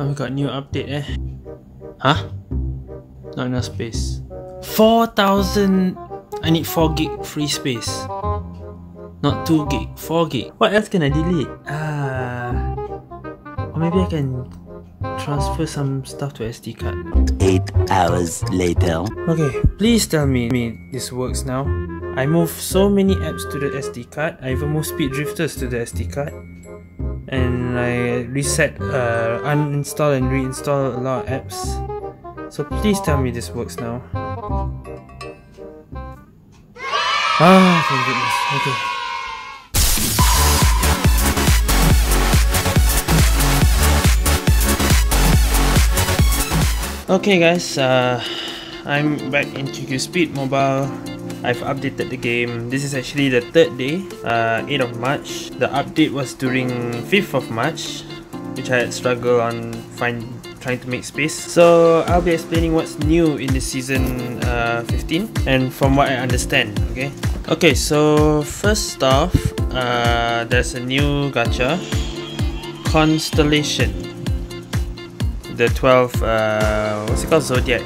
Oh, we got new update eh? Huh? Not enough space. 4000 I need 4 gig free space. Not 2 gig, 4 gig. What else can I delete? Ah. Or maybe I can transfer some stuff to SD card. Eight hours later. Okay, please tell me, me this works now. I move so many apps to the SD card. I even move speed drifters to the SD card. And I reset, uh, uninstall and reinstall a lot of apps. So please tell me this works now. Ah, thank goodness. Okay. Okay guys, uh, I'm back into Speed Mobile. I've updated the game. This is actually the third day, uh, 8th of March. The update was during 5th of March, which I had struggled on find trying to make space. So I'll be explaining what's new in the season uh, 15 and from what I understand. Okay. Okay. So first off, uh, there's a new gacha, Constellation the 12 uh, what's it called zodiac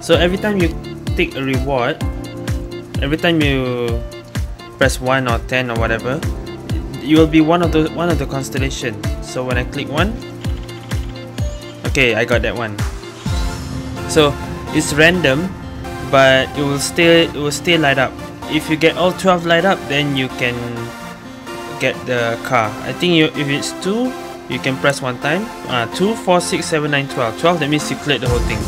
so every time you take a reward every time you press 1 or 10 or whatever you will be one of the one of the constellation. So when I click one okay I got that one. So it's random but it will still it will stay light up. If you get all 12 light up then you can get the car. I think you if it's 2 you can press one time. Uh, 2 4 6 7 9 12 12 that means you cleared the whole thing.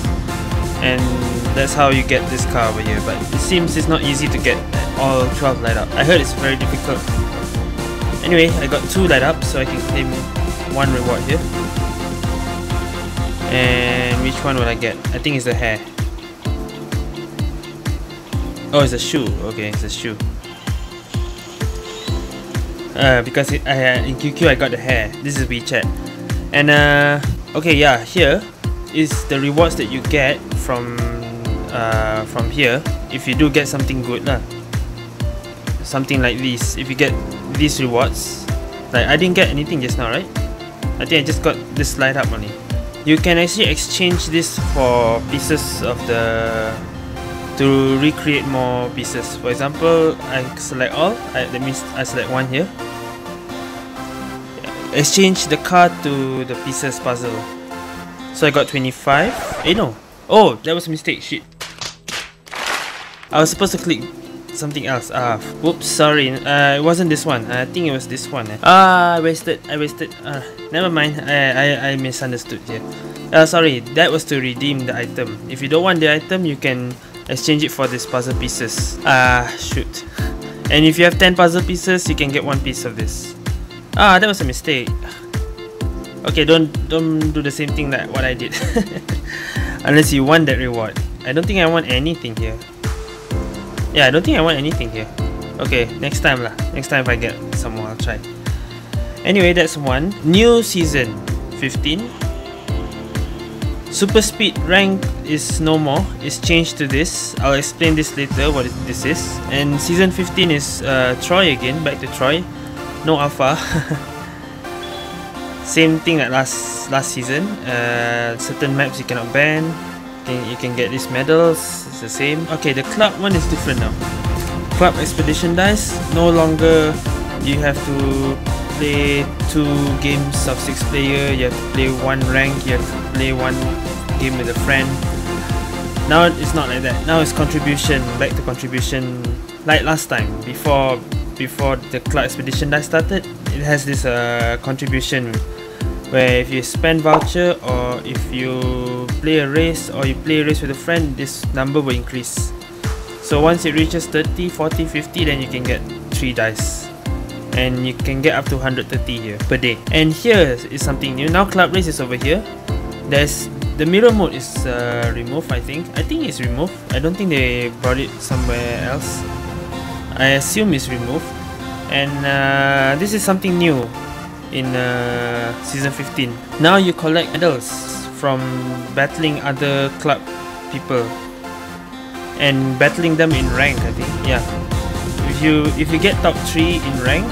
And that's how you get this car over here but it seems it's not easy to get all 12 light up. I heard it's very difficult. Anyway I got 2 light up so I can claim one reward here. And which one will I get? I think it's the hair. Oh it's a shoe. Okay it's a shoe. Uh, because it, I, in QQ I got the hair. This is WeChat. And uh, okay, yeah, here is the rewards that you get from uh, from here if you do get something good lah. Something like this. If you get these rewards, like I didn't get anything just now, right? I think I just got this light up only. You can actually exchange this for pieces of the to recreate more pieces. For example, I select all. I, that means I select one here. Exchange the card to the pieces puzzle. So I got 25. Eh no. Oh, that was a mistake. Shit. I was supposed to click something else. Ah, whoops. Sorry. Uh, it wasn't this one. I think it was this one. Eh. Ah, I wasted. I wasted. Ah, never mind. I I I misunderstood here. Uh, sorry. That was to redeem the item. If you don't want the item, you can exchange it for these puzzle pieces. Ah, shoot. And if you have 10 puzzle pieces, you can get one piece of this. Ah, that was a mistake. Okay, don't don't do the same thing that what I did. Unless you want that reward. I don't think I want anything here. Yeah, I don't think I want anything here. Okay, next time lah. Next time if I get some more, I'll try. Anyway, that's one. New season 15. Super speed rank is no more. It's changed to this. I'll explain this later what this is. And season 15 is uh, Troy again. Back to Troy. No alpha. Same thing like last last season. Uh, certain maps you cannot ban. You can, you can get these medals. The same. Okay, the club one is different now. Club expedition dice no longer. You have to play two games of six player. You have to play one rank. You have to play one game with a friend. Now it's not like that. Now it's contribution. Back to contribution, like last time. Before before the club expedition dice started, it has this uh, contribution where if you spend voucher or if you play a race or you play a race with a friend this number will increase. So once it reaches 30 40 50 then you can get 3 dice. And you can get up to 130 here per day. And here is something new. Now club race is over here. There's the mirror mode is uh, removed I think. I think it's removed. I don't think they brought it somewhere else. I assume it's removed. And uh, this is something new in uh, season 15. Now you collect medals from battling other club people and battling them in rank. I think yeah. If you if you get top three in rank,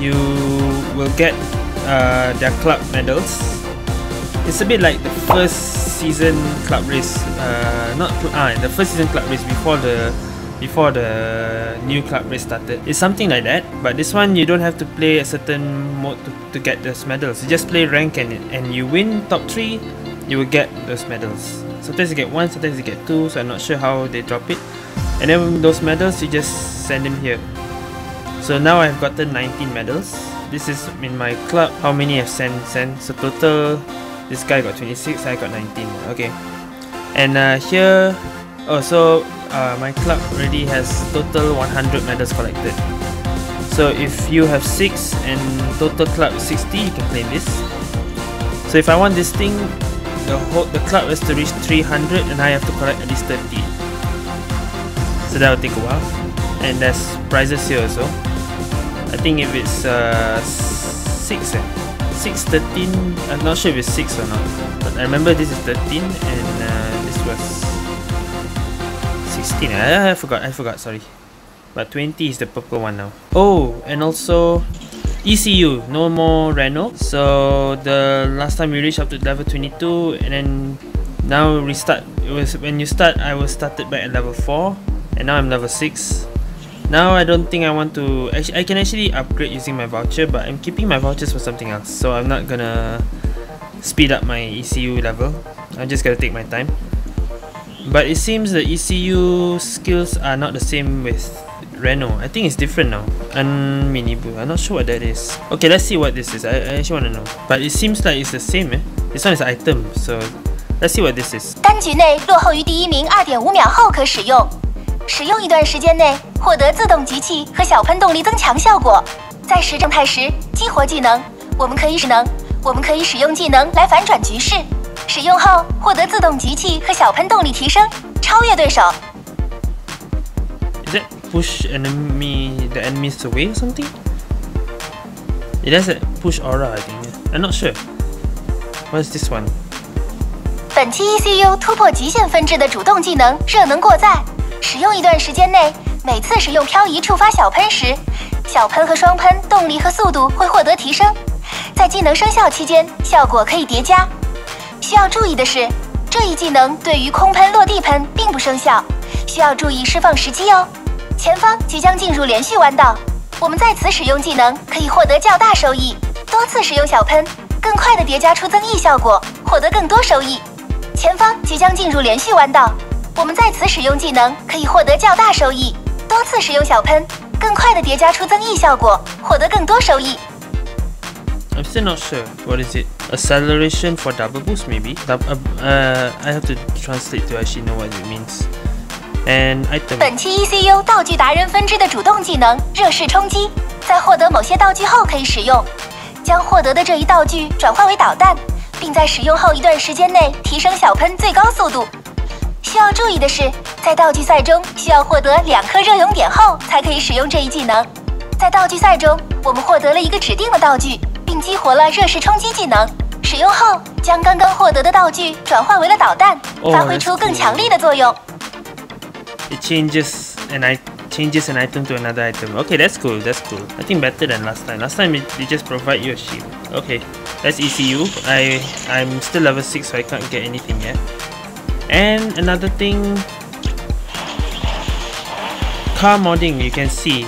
you will get uh, their club medals it's a bit like the first season club race. Uh, not ah, the first season club race before the before the new club race started. It's something like that, but this one you don't have to play a certain mode to, to get those medals. You just play rank and and you win top three, you will get those medals. Sometimes you get one, sometimes you get two, so I'm not sure how they drop it. And then those medals you just send them here. So now I've gotten 19 medals. This is in my club. How many I've sent? Sent. So total, this guy got 26. I got 19. Okay. And uh, here, oh so uh, my club already has total 100 medals collected. So if you have 6 and total club is 60, you can claim this. So if I want this thing, the whole the club has to reach 300 and I have to collect at least 30. So that will take a while. And there's prizes here also. I think if it's uh, 6 eh? 6, 13, I'm not sure if it's 6 or not. But I remember this is 13 and uh, this was 16 I, I forgot I forgot sorry. But 20 is the purple one now. Oh and also ECU no more Reno. So the last time we reached up to level 22 and then now restart it was when you start I was started back at level 4 and now I'm level 6 now I don't think I want to actually I can actually upgrade using my voucher but I'm keeping my vouchers for something else. So I'm not gonna speed up my ECU level. I'm just gonna take my time but it seems the ECU skills are not the same with Reno. I think it's different now. And Minibu. I'm not sure what that is. Okay, let's see what this is. I, I actually want to know. But it seems like it's the same eh. This one is item. So let's see what this is. 单局内落后于第一名二点五秒后可使用，使用一段时间内获得自动集气和小喷动力增强效果。在时状态时激活技能，我们可以使能，我们可以使用技能来反转局势。 使用后获得自动集气和小喷动力提升，超越对手。Is it push enemy the enemies away or something? It does it push aura, I think. I'm not sure. What is this one? 本期 ECU 突破极限分支的主动技能热能过载，使用一段时间内，每次使用漂移触发小喷时，小喷和双喷动力和速度会获得提升。在技能生效期间，效果可以叠加。需要注意的是，这一技能对于空喷、落地喷并不生效，需要注意释放时机哦。前方即将进入连续弯道，我们在此使用技能可以获得较大收益。多次使用小喷，更快的叠加出增益效果，获得更多收益。前方即将进入连续弯道，我们在此使用技能可以获得较大收益。多次使用小喷，更快的叠加出增益效果，获得更多收益。I'm still not sure. What is it? Acceleration for double boost, maybe? uh, uh, I have to translate to actually know what it means. And item. 本期 ECU 道具达人分支的主动技能热势冲击，在获得某些道具后可以使用，将获得的这一道具转化为导弹，并在使用后一段时间内提升小喷最高速度。需要注意的是，在道具赛中需要获得两颗热熔点后才可以使用这一技能。在道具赛中，我们获得了一个指定的道具。并激活了热势冲击技能，使用后将刚刚获得的道具转换为了导弹，发挥出更强力的作用。It changes and I changes an item to another item. Okay, that's cool. That's cool. I think better than last time. Last time it, they just provide you a shield. Okay, that's ECU. I I'm still level six, so I can't get anything yet. And another thing, car modding. You can see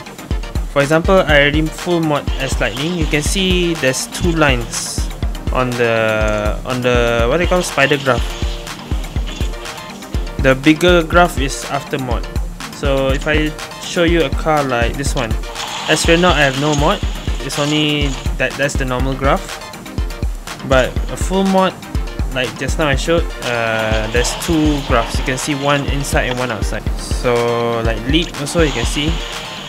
for example, I full mod as lightning. You can see there's two lines on the on the what they call spider graph. The bigger graph is after mod. So if I show you a car like this one, as for now I have no mod. It's only that that's the normal graph. But a full mod, like just now I showed, uh, there's two graphs. You can see one inside and one outside. So like lead also you can see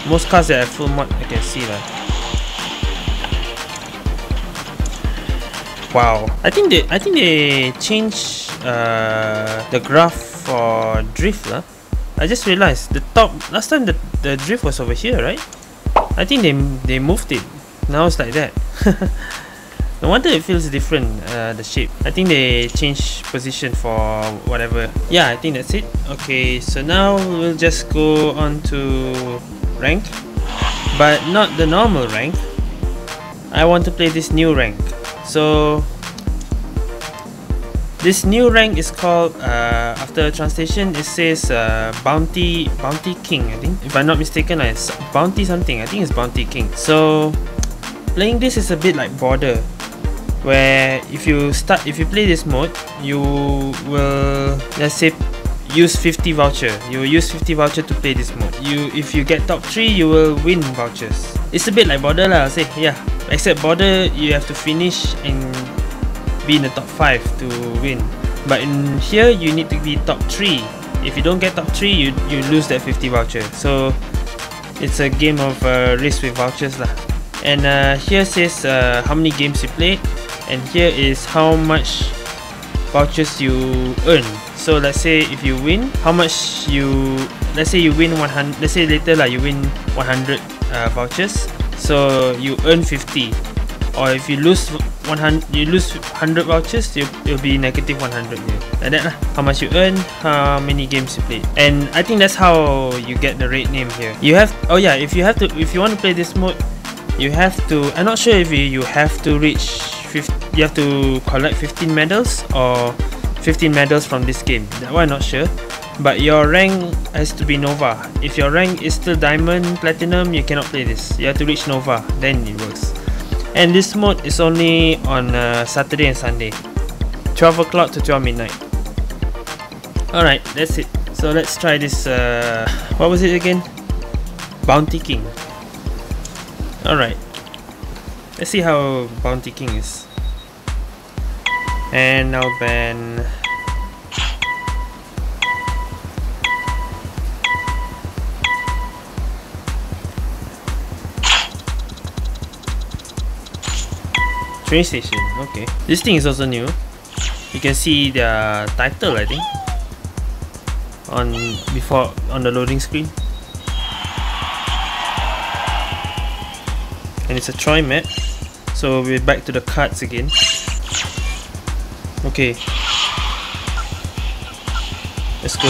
most cars that have full mod, I can see that. Wow, I think they I think they changed uh, the graph for drift lah. I just realized the top last time the the drift was over here, right? I think they they moved it. Now it's like that. no wonder it feels different, uh, the shape. I think they changed position for whatever. Yeah, I think that's it. Okay, so now we'll just go on to rank but not the normal rank. I want to play this new rank. So This new rank is called uh, after translation it says uh, bounty bounty king I think. If I'm not mistaken it's bounty something. I think it's bounty king. So playing this is a bit like border where if you start if you play this mode you will let's say use 50 voucher. You will use 50 voucher to play this mode. You if you get top 3 you will win vouchers. It's a bit like border lah say yeah. Except border you have to finish and be in the top 5 to win. But in here you need to be top 3 if you don't get top 3 you you lose that 50 voucher. So it's a game of uh, race with vouchers lah. And uh, here says uh, how many games you played and here is how much vouchers you earn so let's say if you win how much you let's say you win 100 let's say later lah you win 100 uh, vouchers. So you earn 50 or if you lose 100 you lose 100 vouchers you, it'll be negative 100 here like that lah. How much you earn how many games you played and i think that's how you get the red name here. You have oh yeah if you have to if you want to play this mode you have to i'm not sure if you, you have to reach 50, you have to collect 15 medals or 15 medals from this game. That one I'm not sure. But your rank has to be Nova. If your rank is still Diamond, Platinum, you cannot play this. You have to reach Nova, then it works. And this mode is only on uh, Saturday and Sunday. 12 o'clock to 12 midnight. Alright, that's it. So let's try this, uh, what was it again? Bounty King. Alright. Let's see how Bounty King is. And open Train station, okay. This thing is also new. You can see the title I think on before on the loading screen. And it's a Troy map. So we're back to the cards again. Okay. Let's go.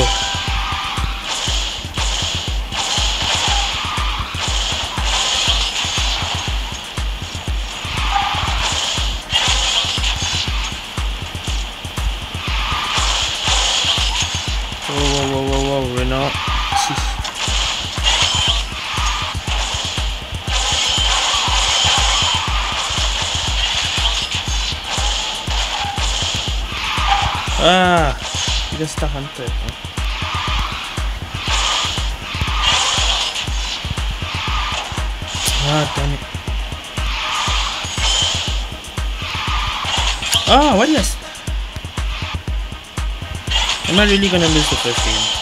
Whoa, whoa, whoa, whoa, whoa, we're not. Ah, just the hunter. Ah, damn it. Ah, what is? Am I really gonna lose the first game?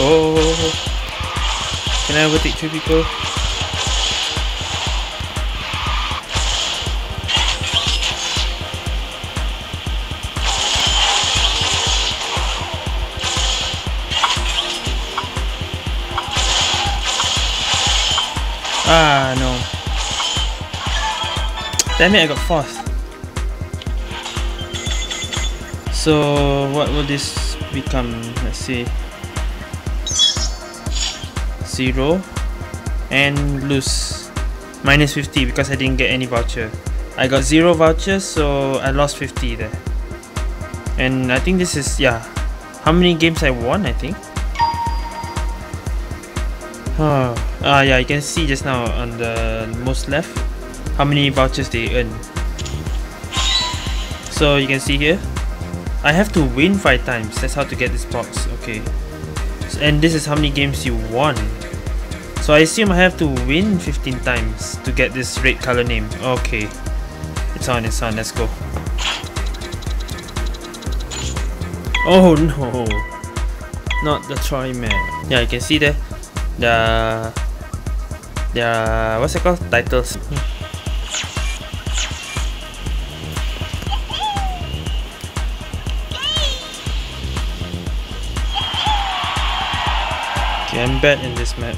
Oh, can I overtake two people? Ah, no. Damn it, I got fourth. So, what will this become? Let's see. Zero and lose minus 50 because I didn't get any voucher. I got zero vouchers, so I lost 50 there. And I think this is yeah. How many games I won? I think. Oh, ah yeah, you can see just now on the most left how many vouchers they earn. So you can see here, I have to win five times. That's how to get this box. Okay, and this is how many games you won. So I assume I have to win 15 times to get this red color name. Okay, it's on. It's on. Let's go. Oh no, not the Troy map. Yeah, you can see there the their what's it called titles. I'm bad in this map.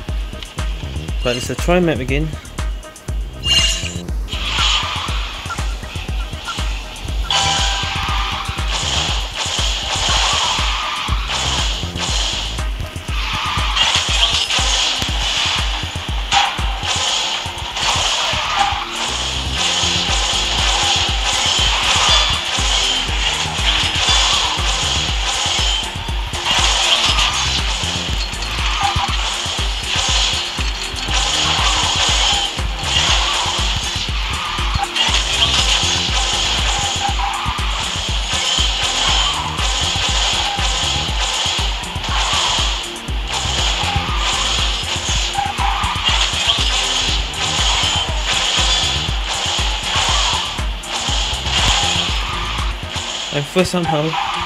But it's a Troy map again. First somehow.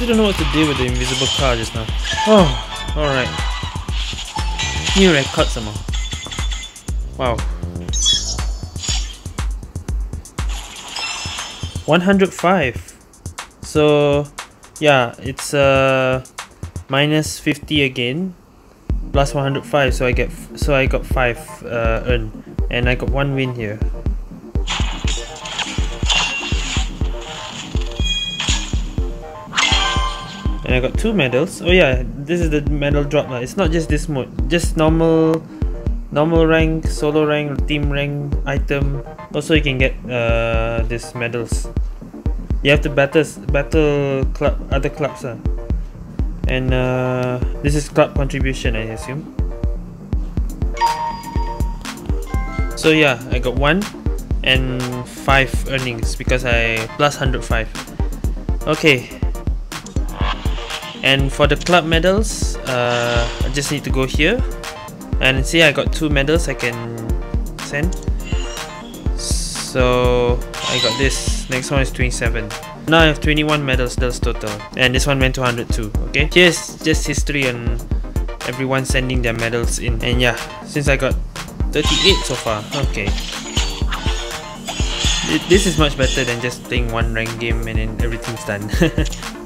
Still don't know what to do with the invisible car just now. Oh, alright. New record some more. Wow. 105. So, yeah, it's uh minus 50 again plus 105 so I get so I got 5 uh, earn and I got 1 win here and I got two medals. Oh yeah, this is the medal drop. lah. It's not just this mode, just normal normal rank, solo rank, team rank, item. Also you can get uh these medals. You have to battle battle club other clubs uh. And uh, this is club contribution I assume. So yeah, I got one and five earnings because I plus 105. Okay, and for the club medals uh, I just need to go here. And see I got two medals I can send. So I got this. Next one is 27 now I have 21 medals that's total. And this one went to 102 okay? Here's just history on everyone sending their medals in. And yeah since I got 38 so far okay. This is much better than just playing one rank game and then everything's done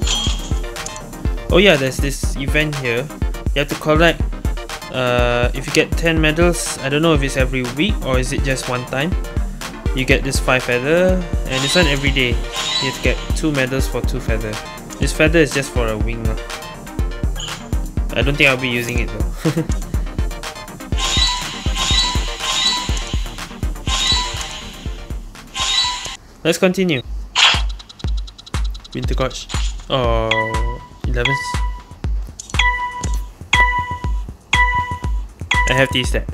Oh yeah, there's this event here. You have to collect. Uh, if you get 10 medals, I don't know if it's every week or is it just one time. You get this 5 feather, and this one every day. You have to get 2 medals for 2 feather. This feather is just for a wing. lah. I don't think I'll be using it though. Let's continue. Winter Coach. Oh, 11. I have to use that.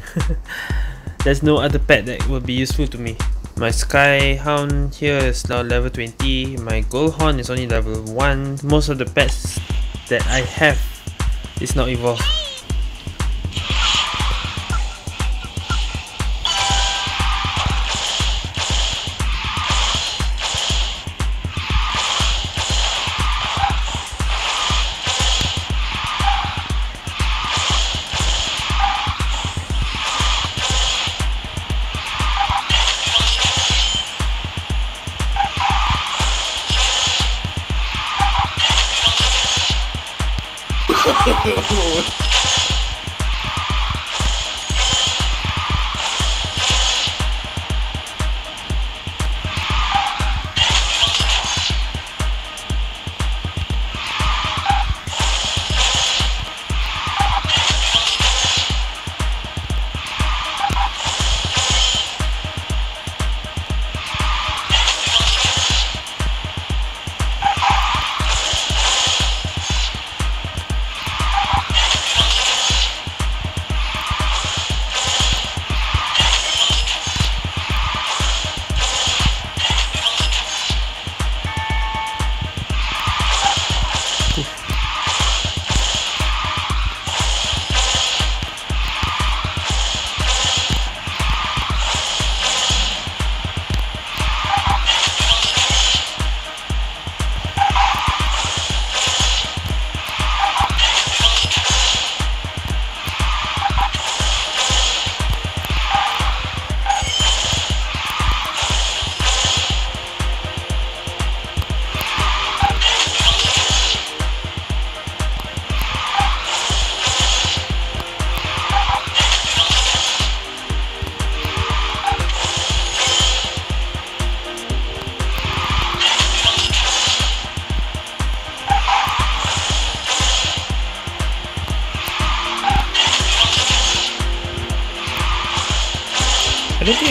There's no other pet that will be useful to me. My Sky Hound here is now level 20. My Gold Horn is only level 1. Most of the pets that I have is not evolved.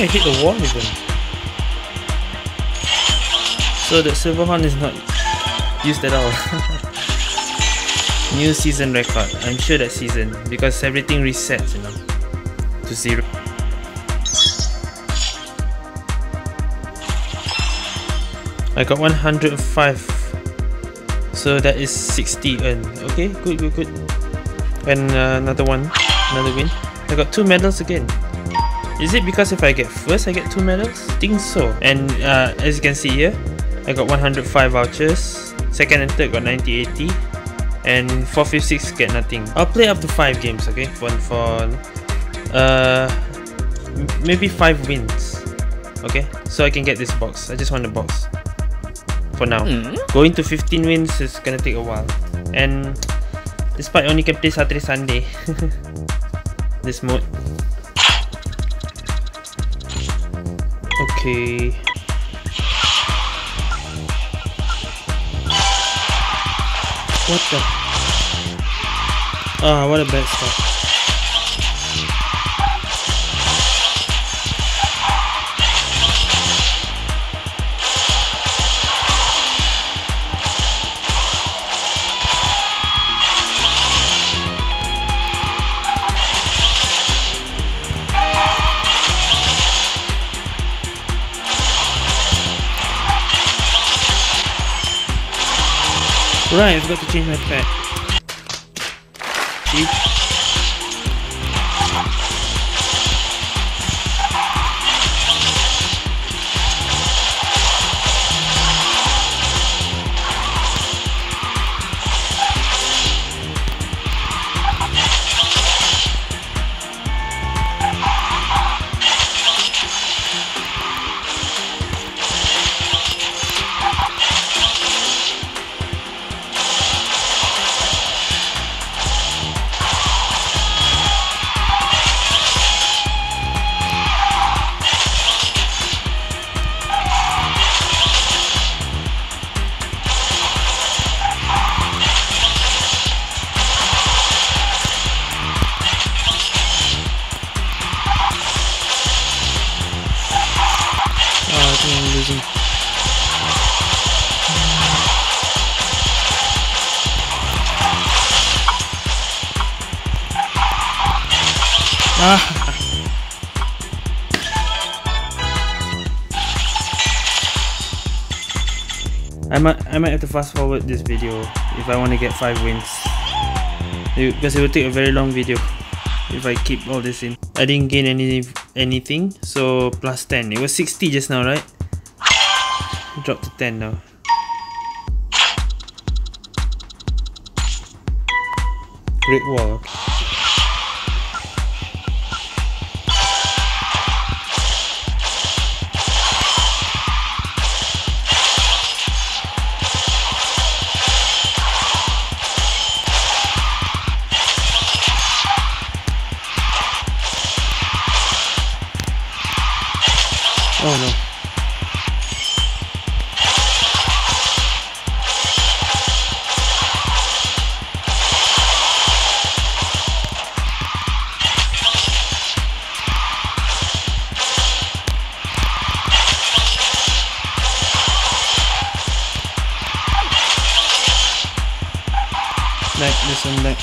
I hit the wall even. So the silver horn is not used at all. New season record. I'm sure that season because everything resets, you know, to zero. I got 105 so that is 60 earned okay good good good and uh, another one another win I got two medals again is it because if I get first I get two medals? think so and uh, as you can see here I got 105 vouchers second and third got 90 80 and 4 5 6 get nothing I'll play up to 5 games okay for, for uh, maybe 5 wins okay so I can get this box I just want the box for now. Mm. Going to 15 wins is gonna take a while. And despite only can play Saturday Sunday this mode. Okay. What the? Ah, what a bad start. Right, I've got to change my pet. See? I might I might have to fast forward this video if I want to get 5 wins. Because it will take a very long video if I keep all this in. I didn't gain any anything so plus 10 it was 60 just now right? Drop to 10 now. Great wall Neck, this one, neck.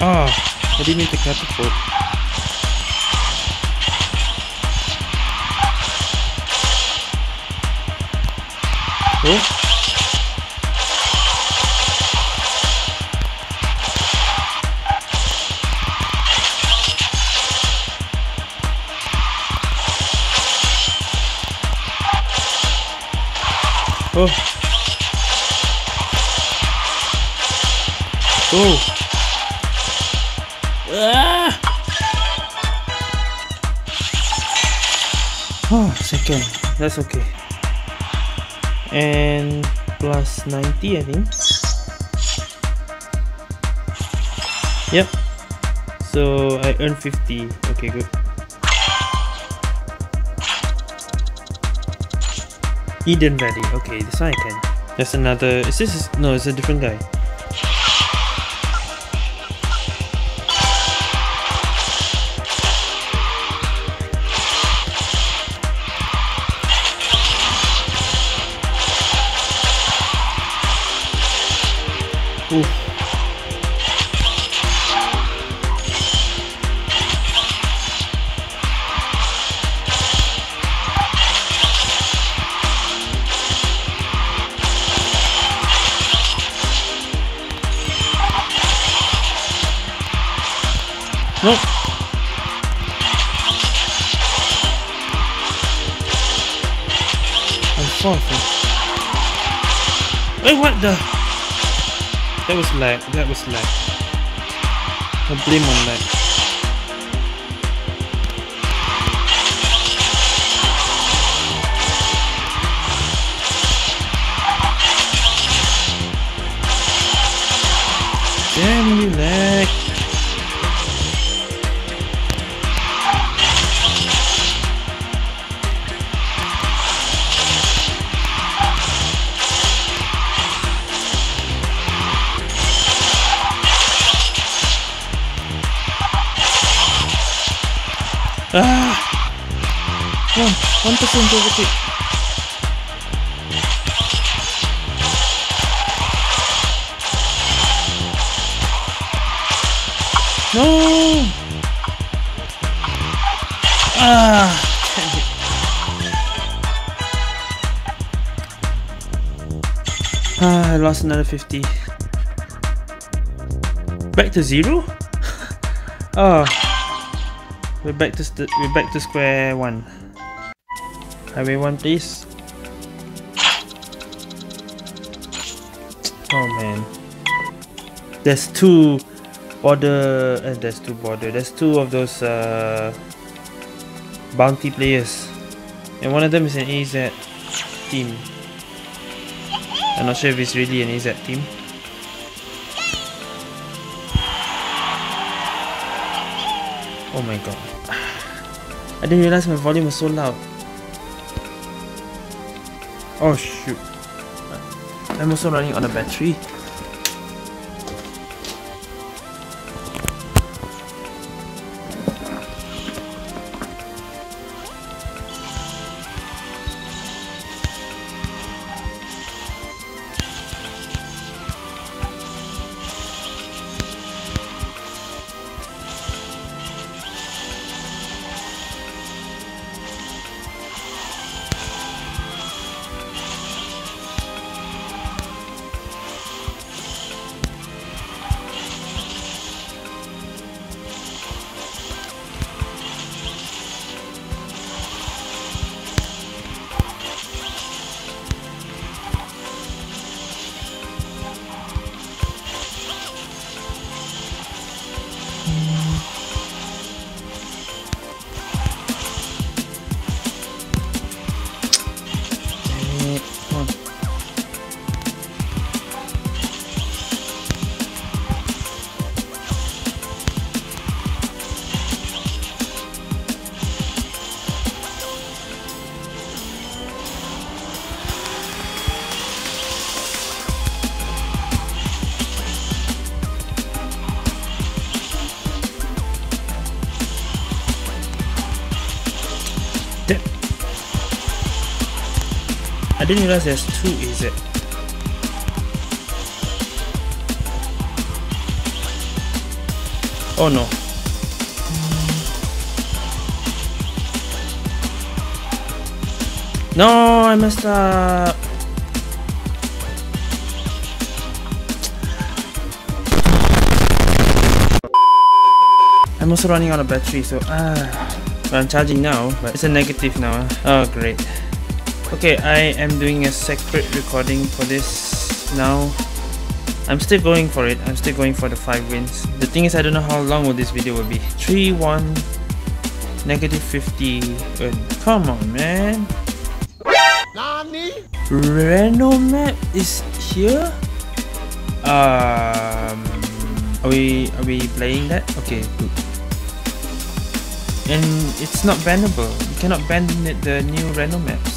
Ah, I didn't mean to catapult. Oh. Oh. Oh. Ah! Oh, second. That's okay. And plus 90, I think. Yep. So I earned 50. Okay, good. Eden Valley. Okay, this one I can. There's another. Is this? No, it's a different guy. The? That was lag. That was lag. I blame on lag. No! Ah! Ah, I lost another 50. Back to zero? oh. We're back to we're back to square one. Highway one, please. Oh man, there's two border. Uh, there's two border. There's two of those uh, bounty players, and one of them is an AZ team. I'm not sure if it's really an AZ team. Oh my god. I didn't realize my volume was so loud. Oh shoot. I'm also running on a battery. Didn't realize there's two is it? Oh no. No, I messed up. I'm also running out of battery, so ah, well, I'm charging now, but it's a negative now. Oh great. Okay, I am doing a separate recording for this now. I'm still going for it. I'm still going for the 5 wins. The thing is, I don't know how long will this video will be. 3, 1, negative 50. Uh, come on, man. Reno map is here? Um, are we are we playing that? Okay, good. And it's not bannable. You cannot ban the the new Reno maps.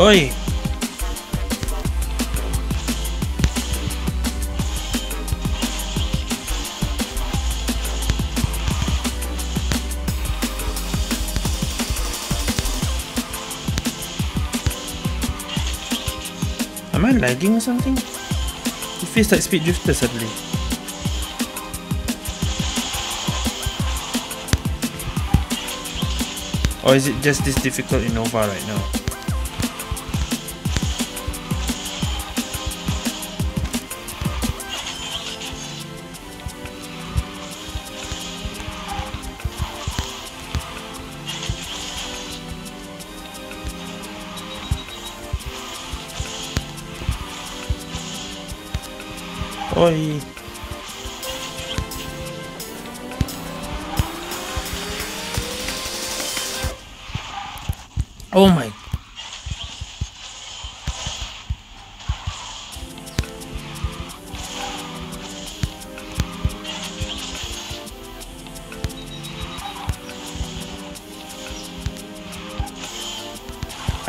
Oi! Am I lagging or something? It feels like Speed Drifter suddenly. Or is it just this difficult in Nova right now?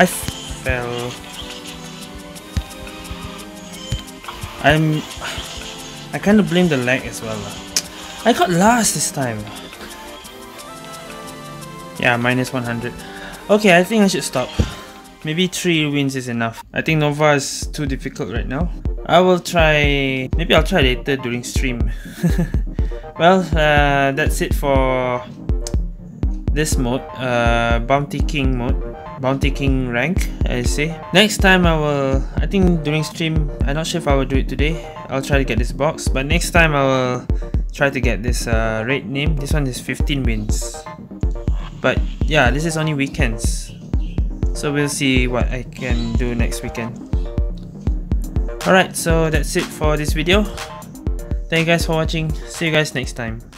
I fell. I'm I kind of blame the lag as well. I got last this time. Yeah, minus 100. Okay, I think I should stop. Maybe 3 wins is enough. I think Nova is too difficult right now. I will try... Maybe I'll try later during stream. well, uh, that's it for this mode. Uh, Bounty King mode. Bounty King rank, I say. Next time I will, I think during stream, I'm not sure if I will do it today. I'll try to get this box, but next time I will try to get this uh, red name. This one is 15 wins. But yeah, this is only weekends. So we'll see what I can do next weekend. Alright, so that's it for this video. Thank you guys for watching. See you guys next time.